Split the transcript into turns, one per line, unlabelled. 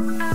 Bye.